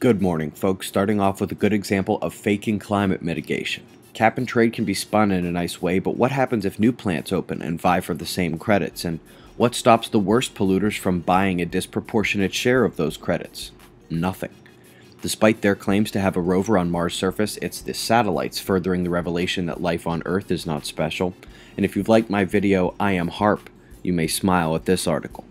Good morning, folks. Starting off with a good example of faking climate mitigation. Cap and trade can be spun in a nice way, but what happens if new plants open and vie for the same credits? And what stops the worst polluters from buying a disproportionate share of those credits? Nothing. Despite their claims to have a rover on Mars' surface, it's the satellites furthering the revelation that life on Earth is not special. And if you've liked my video, I am HAARP, you may smile at this article.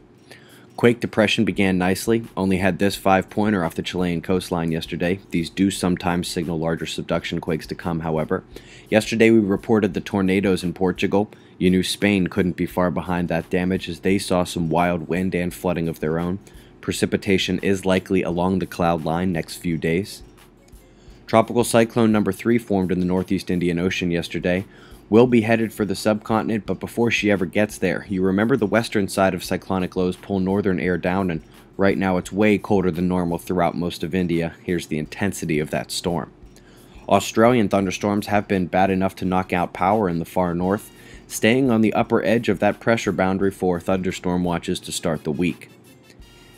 Quake depression began nicely, only had this five pointer off the Chilean coastline yesterday. These do sometimes signal larger subduction quakes to come, however. Yesterday we reported the tornadoes in Portugal. You knew Spain couldn't be far behind that damage as they saw some wild wind and flooding of their own. Precipitation is likely along the cloud line next few days. Tropical cyclone number 3 formed in the northeast Indian Ocean yesterday will be headed for the subcontinent, but before she ever gets there, you remember the western side of cyclonic lows pull northern air down, and right now it's way colder than normal throughout most of India. Here's the intensity of that storm. Australian thunderstorms have been bad enough to knock out power in the far north, staying on the upper edge of that pressure boundary for thunderstorm watches to start the week.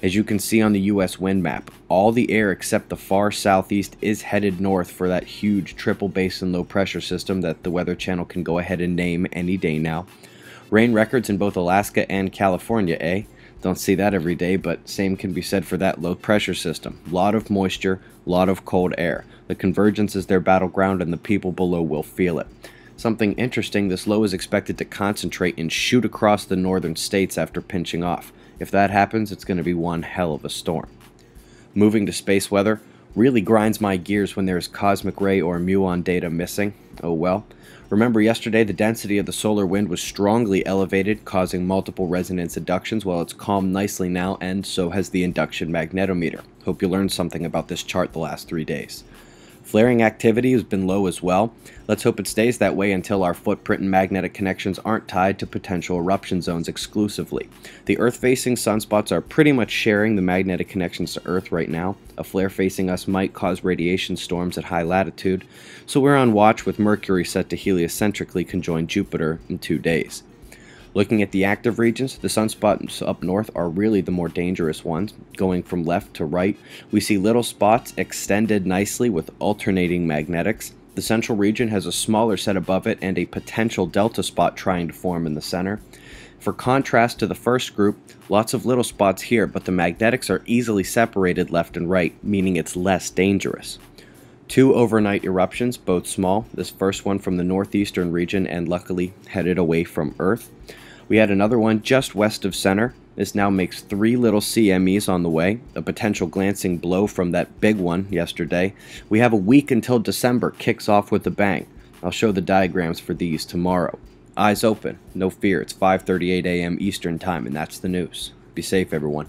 As you can see on the US wind map, all the air except the far southeast is headed north for that huge triple basin low pressure system that the Weather Channel can go ahead and name any day now. Rain records in both Alaska and California, eh? Don't see that every day, but same can be said for that low pressure system. Lot of moisture, lot of cold air. The convergence is their battleground and the people below will feel it. Something interesting, this low is expected to concentrate and shoot across the northern states after pinching off. If that happens, it's going to be one hell of a storm. Moving to space weather really grinds my gears when there's cosmic ray or muon data missing. Oh well. Remember yesterday the density of the solar wind was strongly elevated, causing multiple resonance inductions. Well, it's calmed nicely now, and so has the induction magnetometer. Hope you learned something about this chart the last three days. Flaring activity has been low as well. Let's hope it stays that way until our footprint and magnetic connections aren't tied to potential eruption zones exclusively. The Earth-facing sunspots are pretty much sharing the magnetic connections to Earth right now. A flare facing us might cause radiation storms at high latitude, so we're on watch with Mercury set to heliocentrically conjoin Jupiter in two days. Looking at the active regions, the sunspots up north are really the more dangerous ones. Going from left to right, we see little spots extended nicely with alternating magnetics. The central region has a smaller set above it and a potential delta spot trying to form in the center. For contrast to the first group, lots of little spots here, but the magnetics are easily separated left and right, meaning it's less dangerous. Two overnight eruptions, both small, this first one from the northeastern region and luckily headed away from Earth. We had another one just west of center. This now makes three little CMEs on the way, a potential glancing blow from that big one yesterday. We have a week until December kicks off with a bang. I'll show the diagrams for these tomorrow. Eyes open, no fear, it's 5.38 a.m. Eastern Time and that's the news. Be safe everyone.